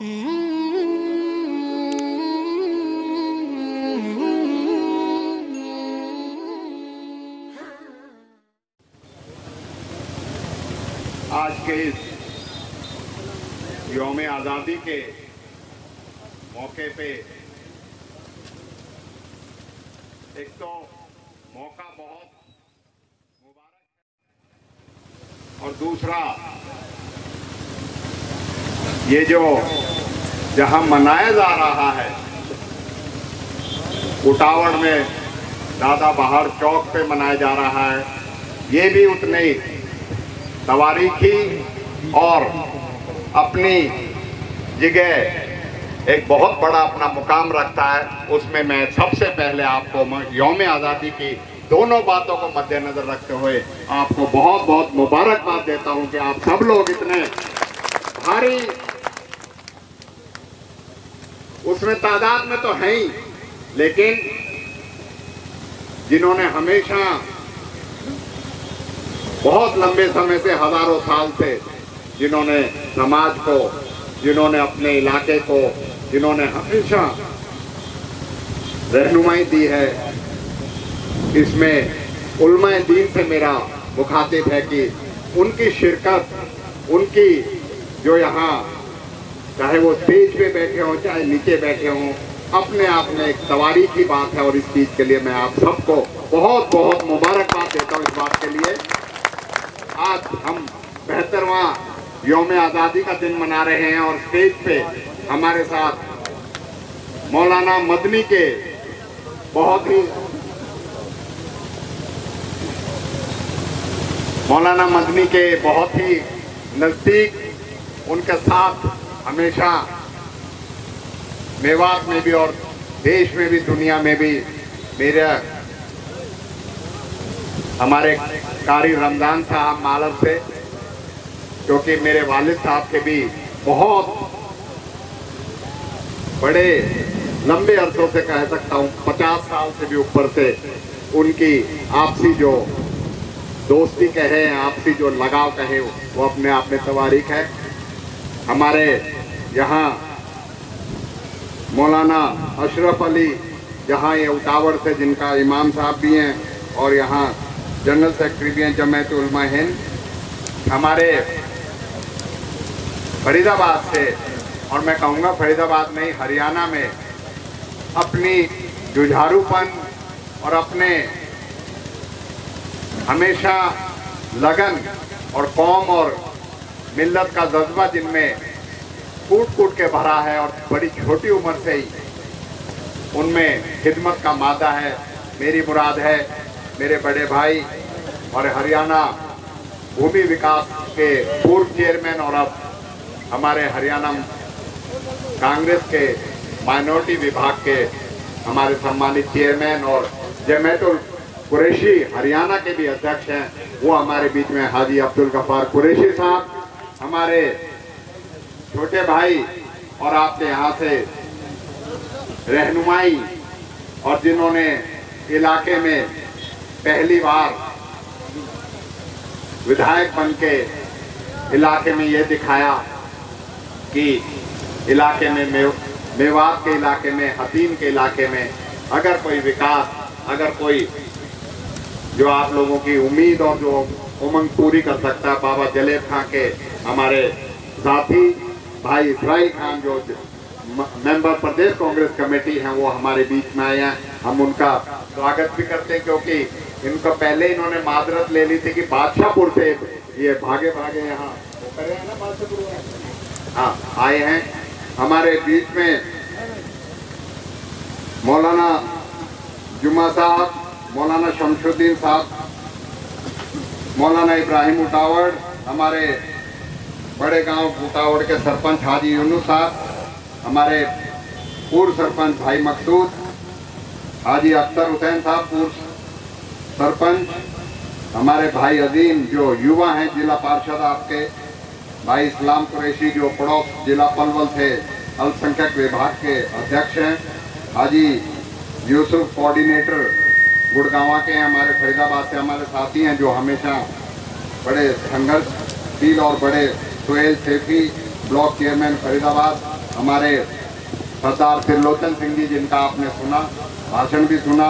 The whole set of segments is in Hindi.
आज के इस योम आज़ादी के मौके पे एक तो मौका बहुत मुबारक और दूसरा, ये जो जहाँ मनाया जा रहा है। उटावड़ में दादा बहार चौक पे मनाया जा रहा है। ये भी उतने तवारीखी और अपनी जगह एक बहुत बड़ा अपना मुकाम रखता है। उसमें मैं सबसे पहले आपको योम आज़ादी की दोनों बातों को मद्देनजर रखते हुए आपको बहुत बहुत मुबारकबाद देता हूँ कि आप सब लोग इतने भारी उसमें तादाद में तो है ही, लेकिन जिन्होंने हमेशा बहुत लंबे समय से हज़ारों साल से जिन्होंने समाज को, जिन्होंने अपने इलाके को, जिन्होंने हमेशा रहनुमाई दी है, इसमें उलमा दीन से मेरा मुखातिब है कि उनकी शिरकत, उनकी जो यहाँ चाहे वो स्टेज पे बैठे हों, चाहे नीचे बैठे हों, अपने आप में एक सवारी की बात है और इस चीज़ के लिए मैं आप सबको बहुत बहुत मुबारकबाद देता हूँ इस बात के लिए। आज हम बेहतरवा योम आज़ादी का दिन मना रहे हैं और स्टेज पे हमारे साथ मौलाना मदनी के बहुत ही मौलाना मदनी के बहुत ही नज़दीक उनके साथ हमेशा मेवात में भी और देश में भी, दुनिया में भी मेरे हमारे कारी रमज़ान साहब मालव से क्योंकि मेरे वालिद साहब के भी बहुत बड़े लंबे अरसों से कह सकता हूँ, पचास साल से भी ऊपर से उनकी आपसी जो दोस्ती कहे, आपसी जो लगाव कहे, वो अपने आप में तवारीख है। हमारे यहाँ मौलाना अशरफ अली, जहाँ ये उतावर से जिनका इमाम साहब भी हैं, और यहाँ जनरल सेक्रेटरी भी हैं जमयत उलमा हिंद। हमारे फरीदाबाद से, और मैं कहूँगा फरीदाबाद नहीं, हरियाणा में अपनी जुझारूपन और अपने हमेशा लगन और कौम और मिल्लत का जज्बा जिनमें कूट कूट के भरा है और बड़ी छोटी उम्र से ही। उनमें खिदमत का मादा है। मेरी मुराद है, मेरे बड़े भाई और हरियाणा भूमि विकास के पूर्व चेयरमैन और अब हमारे हरियाणा कांग्रेस के माइनॉरिटी विभाग के हमारे सम्मानित चेयरमैन और जमैतुल कुरैशी हरियाणा के भी अध्यक्ष हैं। वो हमारे बीच में हाजी अब्दुल गफार कुरैशी साहब, हमारे छोटे भाई और आपके यहाँ से रहनुमाई और जिन्होंने इलाके में पहली बार विधायक बन के इलाके में ये दिखाया कि इलाके में मेवात के इलाके में हतीम के इलाके में अगर कोई विकास, अगर कोई जो आप लोगों की उम्मीद और जो उमंग पूरी कर सकता है, बाबा जलेब खां के हमारे साथी भाई इसराइल खान जो मेंबर प्रदेश कांग्रेस कमेटी हैं, वो हमारे बीच में आए हैं। हम उनका स्वागत भी करते हैं, क्योंकि इनको पहले इन्होंने माजरत ले ली थी कि बादशाहपुर से ये भागे भागे यहाँ हाँ आए हैं। हमारे बीच में मौलाना जुमा साहब, मौलाना शमशुद्दीन साहब, मौलाना इब्राहिम उटावड़ हमारे बड़े गाँव उटावड़ के सरपंच हाजी यूनुस साहब, हमारे पूर्व सरपंच भाई मकसूद, हाजी अख्तर हुसैन साहब, पूर्व सरपंच, हमारे भाई अजीम जो युवा हैं, जिला पार्षद आपके, भाई इस्लाम कुरैशी जो पड़ोस जिला पलवल थे, अल्पसंख्यक विभाग के अध्यक्ष हैं, हाजी यूसुफ कोऑर्डिनेटर गुड़गावा के हैं, हमारे फरीदाबाद से हमारे साथी हैं, जो हमेशा बड़े संघर्षशील और बड़े सुहेल सेफी ब्लॉक चेयरमैन फरीदाबाद, हमारे सरदार त्रिलोचन सिंह जी, जिनका आपने सुना, भाषण भी सुना,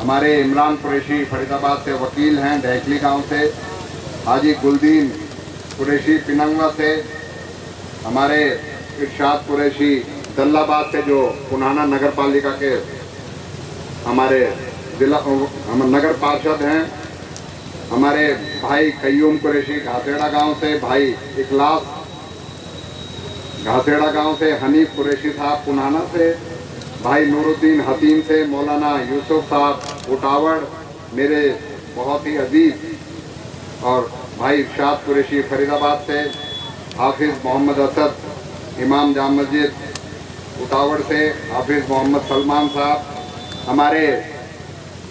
हमारे इमरान कुरैशी फरीदाबाद से वकील हैं ढैकली गाँव से, हाजी गुलदीन कुरैशी पिनंगवा से, हमारे इर्शाद कुरैशी दल्लाबाद से, जो पुनाना नगर पालिका के हमारे जिला नगर पार्षद हैं हमारे भाई कयूम कुरेशी घासेड़ा गाँव से भाई इखलास, घासेड़ा गाँव से हनीफ कुरैशी साहब पुनाना से, भाई नूरुद्दीन हतीम से मौलाना यूसुफ साहब उटावड़, मेरे बहुत ही अज़ीज़ और भाई इर्शाद कुरैशी फरीदाबाद से, हाफिज़ मोहम्मद असद, इमाम जाम मस्जिद उटावड़ से, हाफिज़ मोहम्मद सलमान साहब, हमारे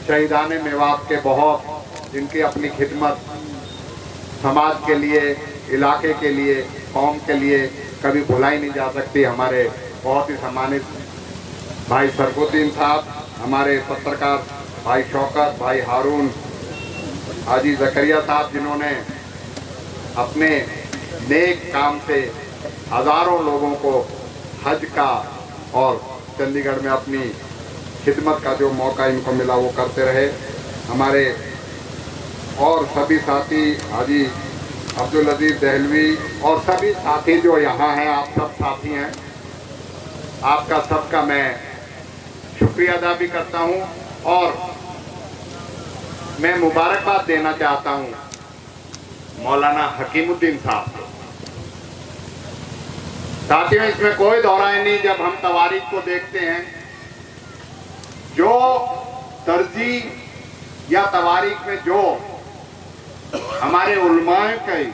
शहीदान मेवात के बहुत जिनकी अपनी खिदमत समाज के लिए, इलाके के लिए, कौम के लिए कभी भुलाई नहीं जा सकती। हमारे बहुत ही सम्मानित भाई सरफुद्दीन साहब, हमारे पत्रकार भाई शौकत, भाई हारून, हाजी जकरिया साहब, जिन्होंने अपने नेक काम से हज़ारों लोगों को हज का और चंडीगढ़ में अपनी खिदमत का जो मौका इनको मिला, वो करते रहे। हमारे और सभी साथी हाजी अब्दुल अज़ीज़ दहलवी और सभी साथी जो यहाँ हैं, आप सब साथी हैं, आपका सबका मैं शुक्रिया अदा भी करता हूँ और मैं मुबारकबाद देना चाहता हूँ मौलाना हकीमुद्दीन साहब को। साथियों, इसमें कोई दोहराए नहीं, जब हम तवारीख को देखते हैं, जो तरजी या तवारीख में जो हमारे उलमाए कई,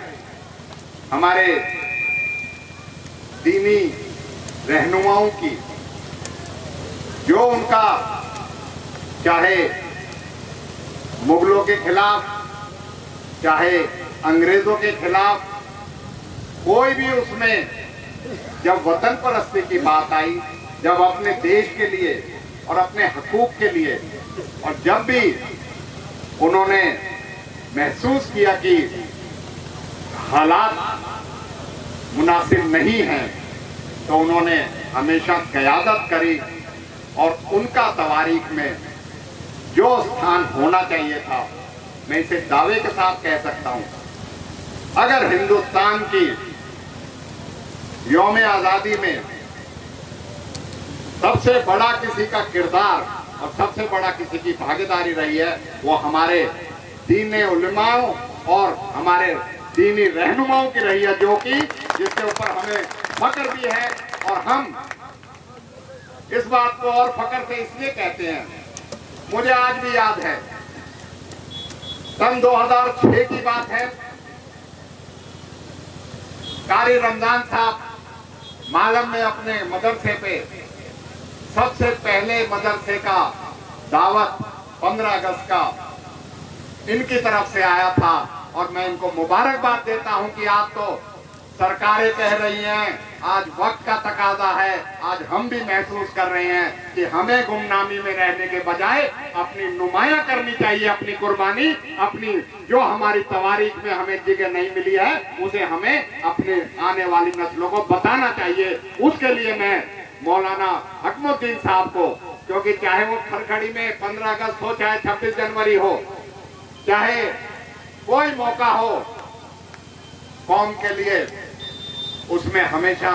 हमारे दीनी रहनुमाओं की, जो उनका, चाहे मुगलों के खिलाफ, चाहे अंग्रेज़ों के खिलाफ, कोई भी उसमें जब वतन परस्ती की बात आई, जब अपने देश के लिए और अपने हकूक के लिए, और जब भी उन्होंने महसूस किया कि हालात मुनासिब नहीं हैं तो उन्होंने हमेशा क्यादत करी और उनका तवारीख में जो स्थान होना चाहिए था, मैं इसे दावे के साथ कह सकता हूँ। अगर हिंदुस्तान की योम आज़ादी में सबसे बड़ा किसी का किरदार और सबसे बड़ा किसी की भागीदारी रही है, वो हमारे दीन उलमाओं और हमारे दीनी रहनुमाओं की रही है जो कि, जिसके ऊपर हमें फक्र भी है और हम इस बात को और फक्र से इसलिए कहते हैं, मुझे आज भी याद है। सन 2006 की बात है। कारी रमज़ान साहब मालम में अपने मदरसे पे, सबसे पहले मदरसे का दावत 15 अगस्त का इनकी तरफ़ से आया था और मैं इनको मुबारकबाद देता हूँ कि आप तो सरकारें कह रही हैं, आज वक्त का तकाजा है, आज हम भी महसूस कर रहे हैं कि हमें गुमनामी में रहने के बजाय अपनी नुमाया करनी चाहिए, अपनी कुर्बानी, अपनी जो हमारी तवारीख में हमें जगह नहीं मिली है, उसे हमें अपने आने वाली नस्लों को बताना चाहिए। उसके लिए मैं मौलाना हकमुद्दीन साहब को, क्योंकि चाहे वो खरखड़ी में पंद्रह अगस्त हो, चाहे छब्बीस जनवरी हो चाहे कोई मौका हो, कौम के लिए उसमें हमेशा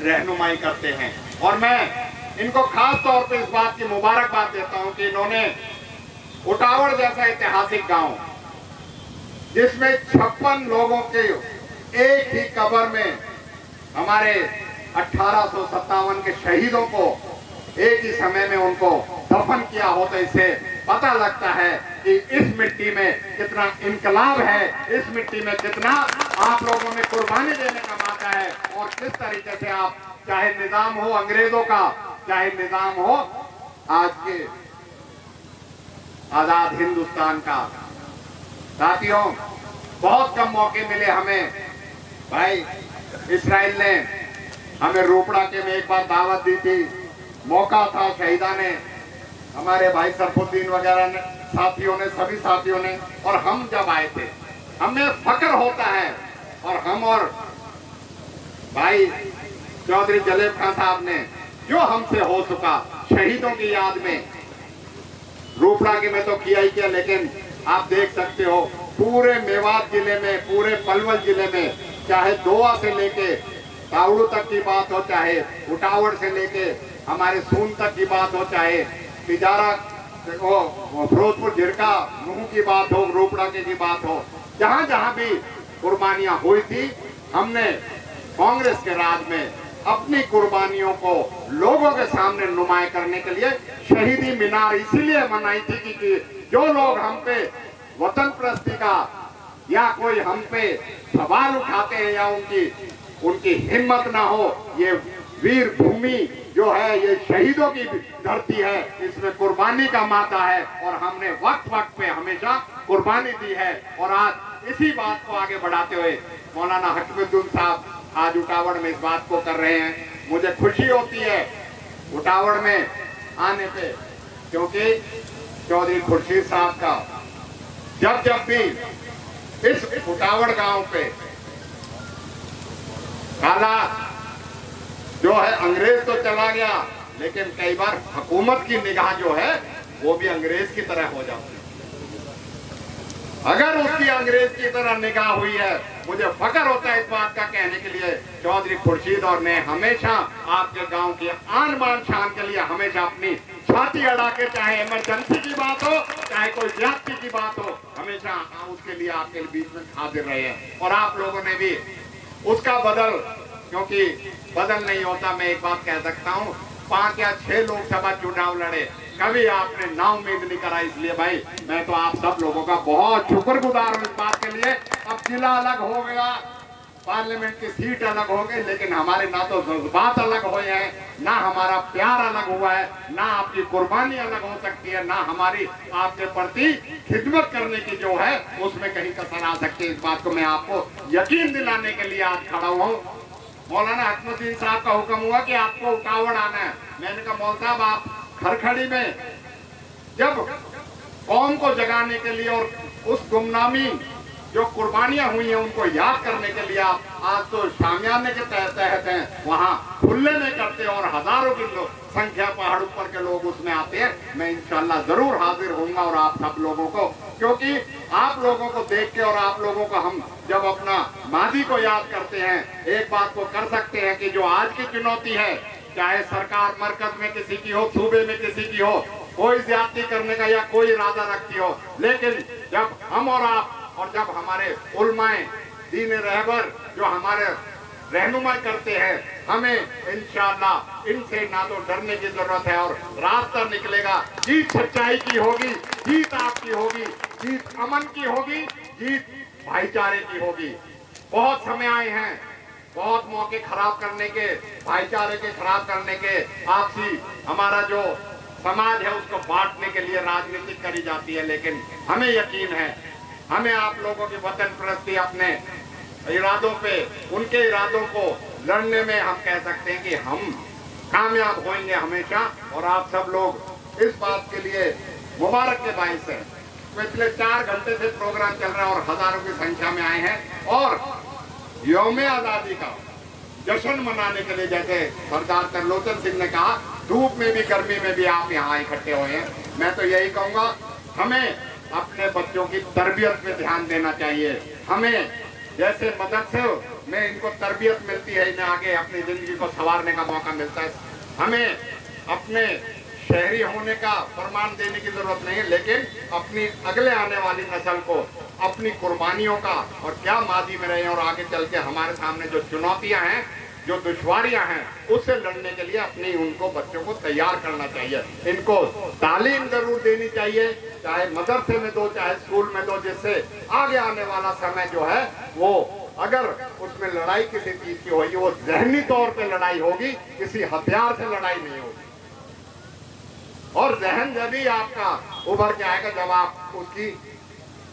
रहनुमाई करते हैं। और मैं इनको खास तौर पे इस बात की मुबारकबाद देता हूँ कि इन्होंने उटावड़ जैसा ऐतिहासिक गाँव, जिसमें छप्पन लोगों के एक ही कबर में हमारे अठारह सौ सत्तावन के शहीदों को एक ही समय में उनको दफन किया हो तो इससे पता लगता है कि इस मिट्टी में कितना इनकलाब है, इस मिट्टी में कितना आप लोगों ने कुर्बानी देने का मौका है और किस तरीके से आप, चाहे निज़ाम हो अंग्रेज़ों का, चाहे निज़ाम हो आज के आज़ाद हिंदुस्तान का। साथियों, बहुत कम मौके मिले हमें। भाई, इसराइल ने हमें रोपड़ा के में एक बार दावत दी थी। मौका था शहीदा ने। हमारे भाई सरफुद्दीन वगैरह ने, साथियों ने, सभी साथियों ने, और हम जब आए थे, हमें फक्र होता है। और हम और भाई चौधरी जलेब खान साहब ने, जो हमसे हो चुका शहीदों की याद में, रूपड़ा के में तो किया ही किया, लेकिन आप देख सकते हो, पूरे मेवात ज़िले में, पूरे पलवल ज़िले में, चाहे दोआ से लेके तावड़ू तक की बात हो, चाहे उटावड़ से लेके हमारे सून तक की बात हो, चाहे वो फिरोजपुर झिरका मुँह की बात हो रोपड़ा के की बात हो जहाँ जहाँ भी कुर्बानियाँ हुई थी हमने कांग्रेस के राज में अपनी कुर्बानियों को लोगों के सामने नुमाया करने के लिए शहीदी मीनार इसीलिए मनाई थी कि, कि जो लोग हम पे वतन प्रस्ती का या कोई हम पे सवाल उठाते हैं या उनकी उनकी हिम्मत ना हो ये वीर भूमि जो है, ये शहीदों की धरती है, इसमें कुर्बानी का माता है और हमने वक्त वक्त पे हमेशा कुर्बानी दी है। और आज इसी बात को आगे बढ़ाते हुए मौलाना हकमुद्दीन साहब आज उटावड़ में इस बात को कर रहे हैं। मुझे खुशी होती है उटावड़ में आने पे, क्योंकि चौधरी खुर्शीद साहब का जब जब भी इस उटावड़ गाँव पे काला जो है अंग्रेज़ तो चला गया, लेकिन कई बार हुकूमत की निगाह जो है, वो भी अंग्रेज़ की तरह हो जाती है। अगर उसकी अंग्रेज़ की तरह निगाह हुई है, मुझे फकर होता है इस बात का कहने के लिए, चौधरी खुर्शीद और मैं हमेशा आपके गाँव की आन बान शान के लिए हमेशा अपनी छाती अड़ा के चाहे इमरजेंसी की बात हो, चाहे कोई ज्यादती की बात हो, हमेशा उसके लिए आपके बीच में हाजिर रहे हैं। और आप लोगों ने भी उसका बदल क्योंकि बदल नहीं होता, मैं एक बात कह सकता हूँ, पाँच या छह लोकसभा चुनाव लड़े, कभी आपने ना उम्मीद नहीं करा, इसलिए भाई, मैं तो आप सब लोगों का बहुत शुक्रगुजार हूँ इस बात के लिए। अब जिला अलग हो गया, पार्लियामेंट की सीट अलग हो गई, लेकिन हमारे ना तो जज्बात अलग हुए हैं, ना हमारा प्यार अलग हुआ है, ना आपकी कुर्बानी अलग हो सकती है, ना हमारी आपके प्रति खिदमत करने की जो है, उसमें कहीं कसर आ सकती है। इस बात को मैं आपको यकीन दिलाने के लिए आज खड़ा हुआ हूँ। मौलाना हकमुद्दीन साहब का हुक्म हुआ कि आपको उठावड़ आना है। मैंने कहा मौल साहब, आप खरखड़ी में जब कौम को जगाने के लिए और उस गुमनामी जो कुर्बानियाँ हुई हैं उनको याद करने के लिए आप आज तो शामियाने के तहत तहत हैं। वहाँ खुले में करते हैं और हज़ारों की संख्या पहाड़ ऊपर के लोग उसमें आते हैं। मैं इंशाल्लाह ज़रूर हाजिर होऊँगा और आप सब लोगों को, क्योंकि आप लोगों को देख के और आप लोगों को हम जब अपना माजी को याद करते हैं, एक बात को कर सकते हैं कि जो आज की चुनौती है, चाहे सरकार मरकज में किसी की हो, सूबे में किसी की हो, कोई ज़्यादा करने का या कोई इरादा रखती हो, लेकिन जब हम और आप और जब हमारे उलमाए, दीन रहबर जो हमारे रहनुमा करते हैं, हमें इनशाला इनसे ना तो डरने की ज़रूरत है और रास्ता निकलेगा। जीत सच्चाई की होगी, जीत आपकी होगी, जीत अमन की होगी, जीत भाईचारे की होगी। बहुत समय आए हैं, बहुत मौके खराब करने के, भाईचारे के खराब करने के, आपसी हमारा जो समाज है उसको बांटने के लिए राजनीति करी जाती है, लेकिन हमें यकीन है हमें आप लोगों की वतन प्रति अपने इरादों पे, उनके इरादों को लड़ने में हम कह सकते हैं कि हम कामयाब होंगे हमेशा। और आप सब लोग इस बात के लिए मुबारक के बायस है। पिछले चार घंटे से प्रोग्राम चल रहा है और हज़ारों की संख्या में आए हैं। और योम आज़ादी का जश्न मनाने के लिए जैसे सरदार तरलोचन सिंह ने कहा, धूप में भी, गर्मी में भी आप यहाँ इकट्ठे हुए हैं। मैं तो यही कहूँगा, हमें अपने बच्चों की तरबियत पे ध्यान देना चाहिए। हमें जैसे मदरसे में इनको तरबियत मिलती है, इन्हें आगे अपनी ज़िंदगी को संवारने का मौका मिलता है। हमें अपने शहरी होने का प्रमाण देने की ज़रूरत नहीं है, लेकिन अपनी अगले आने वाली नस्ल को, अपनी कुर्बानियों का और क्या माजी में रहे और आगे चल के हमारे सामने जो चुनौतियाँ हैं जो दुश्वारियाँ हैं, उससे लड़ने के लिए अपनी उनको बच्चों को तैयार करना चाहिए। इनको तालीम ज़रूर देनी चाहिए, चाहे मदरसे में दो, चाहे स्कूल में दो, जिससे आगे आने वाला समय जो है, वो अगर उसमें लड़ाई किसी चीज़ की होगी, वो जहनी तौर पे लड़ाई होगी, किसी हथियार से लड़ाई नहीं होगी। और जहन जब ही आपका उभर के आएगा, जब आप उसकी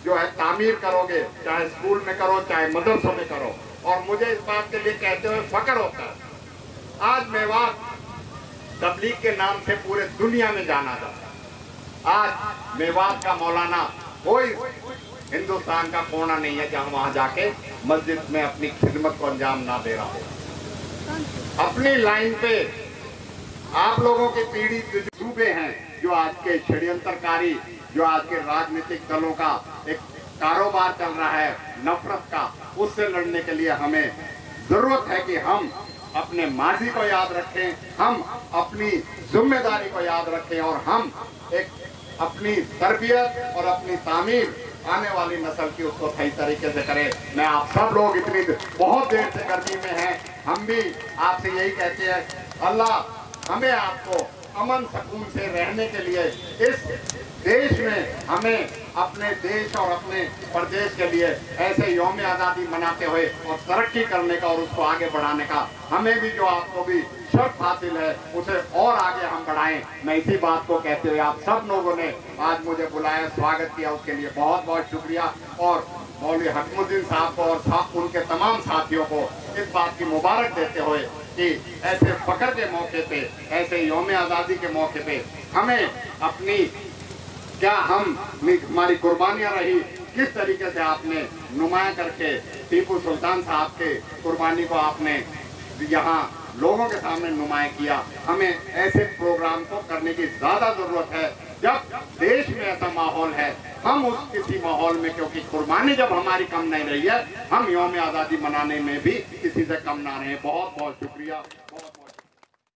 जो है तामीर करोगे, चाहे स्कूल में करो, चाहे मदरसों में करो और मुझे इस बात के लिए कहते हुए फकर होता है। आज मेवात तबलीग के नाम से पूरे दुनिया में जाना जाता आज मेवात का मौलाना कोई हिंदुस्तान का कोना नहीं है जहाँ वहाँ जाके मस्जिद में अपनी खिदमत को अंजाम ना दे रहा हो। अपनी लाइन पे आप लोगों के पीढ़ी डूबे हैं, जो आज के षड्यंत्रकारी, जो आज के राजनीतिक दलों का एक कारोबार चल रहा है, नफरत का, उससे लड़ने के लिए हमें ज़रूरत है कि हम अपने माजी को याद रखें, हम अपनी ज़िम्मेदारी को याद रखें और हम एक अपनी तरबियत और अपनी तामीर आने वाली नस्ल की उसको सही तरीके से करें। मैं आप सब लोग इतनी बहुत देर से गर्मी में हैं, हम भी आपसे यही कहते हैं, अल्लाह हमें आपको अमन सकून से रहने के लिए इस देश में हमें अपने देश और अपने प्रदेश के लिए ऐसे योम आज़ादी मनाते हुए और तरक्की करने का और उसको आगे बढ़ाने का हमें भी जो आपको भी शर्त हासिल है, उसे और आगे हम बढ़ाएँ। मैं इसी बात को कहते हुए आप सब लोगों ने आज मुझे बुलाया, स्वागत किया। उसके लिए बहुत बहुत शुक्रिया। और मौलवी हकमुद्दीन साहब को और साथ उनके तमाम साथियों को इस बात की मुबारक देते हुए कि ऐसे फकर के मौके पे, ऐसे योम आज़ादी के मौके पे हमें अपनी क्या हम हमारी कुर्बानियाँ रही? किस तरीके से आपने नुमाया करके टीपू सुल्तान साहब के कुर्बानी को आपने यहाँ लोगों के सामने नुमाया किया? हमें ऐसे प्रोग्राम को करने की ज़्यादा ज़रूरत है। जब देश में ऐसा माहौल है, हम उस किसी माहौल में, क्योंकि कुर्बानी जब हमारी कम नहीं रही है, हम योम आज़ादी मनाने में भी किसी से कम ना रहे। बहुत बहुत शुक्रिया। बहुत बहुत